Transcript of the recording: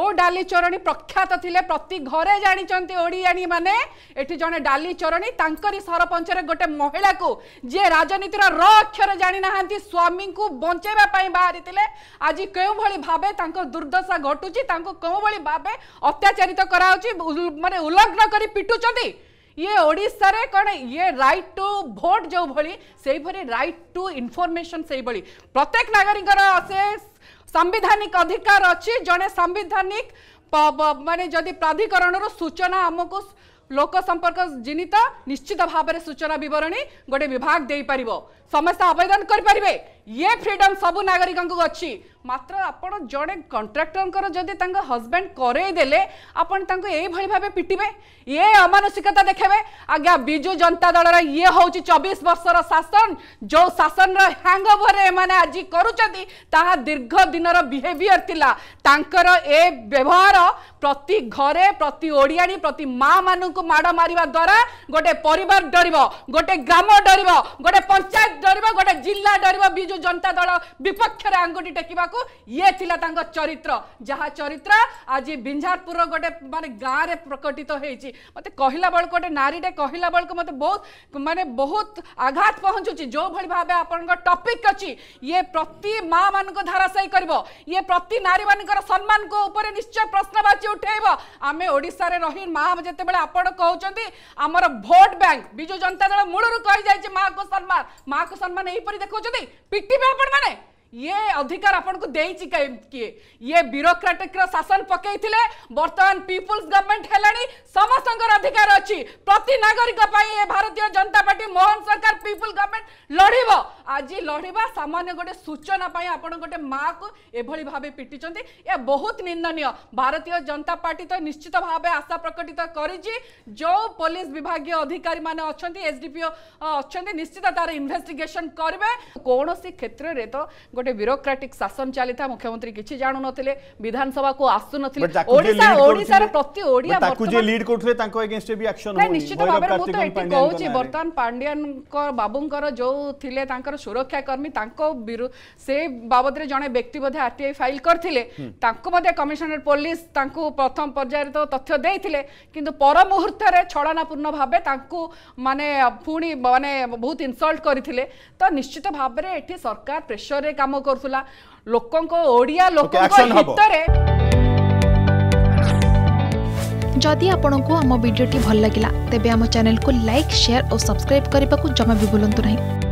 তো ডালি চোরণী প্রখ্যাত লে প্রতি ঘরে জাঁচান ওড়িয়াণী মানে এটি জনে ডালি চোরণী তাঁকরি সরপঞ্চের গোটে মহিলা যে রাজনীতির র অক্ষর জাঁ না স্বামী বঞ্চাইবা বাহারি আজ কেউভাবে ভাবে তাঁর দুর্দশা ঘটুছি তাঁর কেউভাবে ভাবে অত্যাচারিত করা মানে উলগ্ন করে পিটুচ্ছেন ये ओडार कौन ये राइट टू भोट जो भली से भरी राइट टू इनफर्मेसन से भली प्रत्येक नागरिक से सांधानिक अधिकार अच्छी जड़े सांधानिक मानने जदि प्राधिकरण सूचना आम को लोक संपर्क जीत निश्चित भाव में सूचना बरणी गोटे विभाग दे पार समस्त आवेदन करें ये फ्रीडम सब नागरिक अच्छी ମାତ୍ର ଆପଣ ଜଣେ କଣ୍ଟ୍ରାକ୍ଟରଙ୍କର ଯଦି ତାଙ୍କ ହଜବେଣ୍ଡ କରେଇ ଦେଲେ ଆପଣ ତାଙ୍କୁ ଏଇଭଳି ଭାବେ ପିଟିବେ ଇଏ ଅମାନସିକତା ଦେଖେଇବେ ଆଜ୍ଞା ବିଜୁ ଜନତା ଦଳର ଇଏ ହେଉଛି ଚବିଶ ବର୍ଷର ଶାସନ ଯେଉଁ ଶାସନର ହ୍ୟାଙ୍ଗଓଭରରେ ଏମାନେ ଆଜି କରୁଛନ୍ତି ତାହା ଦୀର୍ଘ ଦିନର ବିହେଭିଅର ଥିଲା ତାଙ୍କର ଏ ବ୍ୟବହାର ପ୍ରତି ଘରେ ପ୍ରତି ଓଡ଼ିଆଣୀ ପ୍ରତି ମାମାନଙ୍କୁ ମାଡ଼ ମାରିବା ଦ୍ୱାରା ଗୋଟେ ପରିବାର ଡରିବ ଗୋଟେ ଗ୍ରାମ ଡରିବ ଗୋଟେ ପଞ୍ଚାୟତ ଡରିବ ଗୋଟେ ଜିଲ୍ଲା ଡରିବ ବିଜୁ ଜନତା ଦଳ ବିପକ୍ଷରେ ଆଙ୍ଗୁଠି ଟେକିବା को ये था चरित्र जहाँ चरित्र आज विंझारपुर गोटे मान गाँव में प्रकटित होती मत कहला बेलू गोटे नारीटे कहला बेलू मत बहुत मानते बहुत आघात पहुँचुची जो भाई भाव आप टपिक अच्छी ये प्रति माँ मान धाराशायी कर ये प्रति नारी मान सम्मान को निश्चय प्रश्नवाची उठेब आम ओडे रही माँ जितेबाला आपण कहते आमर vote bank Biju Janata Dal Müller कही जाए माँ को सम्मान माँ को सम्मान यहीपर देखा पिटे आप ये अधिकार आपको देई किए ये ब्यूरोक्रेटिक शासन पकई बर्तमान पीपुल्स गवर्नमेंट है समस्त अधिकार अच्छी प्रति नागरिक भारतीय जनता पार्टी मोहन सरकार पीपुल गवर्नमेंट लड़ब आज लड़ा सामान्य गोटे सूचना आपण गोटे माँ को एभली भाव पिटिंट यह बहुत निंदनीय भारतीय जनता पार्टी तो निश्चित भाव आशा प्रकटित कर पुलिस विभाग अधिकारी मैंने अच्छा एसडीपीओ अच्छा निश्चित तार इनभेस्टिगेसन करेंगे कौन क्षेत्र में तो गोटे ब्यूरोक्राटिक शासन चली था मुख्यमंत्री किसी जाणु ना विधानसभा को आसू निश्चित भाव कहूँ बर्तमान पांडियान बाबूंर जो थे ସୁରକ୍ଷାକର୍ମୀ ତାଙ୍କ ସେ ବାବଦରେ ଜଣେ ବ୍ୟକ୍ତି ବୋଧେ ଆର୍ଟିଆଇ ଫାଇଲ୍ କରିଥିଲେ ତାଙ୍କୁ ମଧ୍ୟ କମିଶନର ପୋଲିସ ତାଙ୍କୁ ପ୍ରଥମ ପର୍ଯ୍ୟାୟରେ ତ ତଥ୍ୟ ଦେଇଥିଲେ କିନ୍ତୁ ପର ମୁହୂର୍ତ୍ତରେ ଛଳନାପୂର୍ଣ୍ଣ ଭାବେ ତାଙ୍କୁ ମାନେ ପୁଣି ମାନେ ବହୁତ ଇନସଲ୍ଟ କରିଥିଲେ ତ ନିଶ୍ଚିତ ଭାବରେ ଏଠି ସରକାର ପ୍ରେସରରେ କାମ କରୁଥିଲା ଲୋକଙ୍କ ଓଡ଼ିଆ ଲୋକଙ୍କ ଭିତରେ जदि आपण को आम भिडी भल लगा तेब आम चेल्क लाइक सेयार और सब्सक्राइब करने को जमा भी बुलां नहीं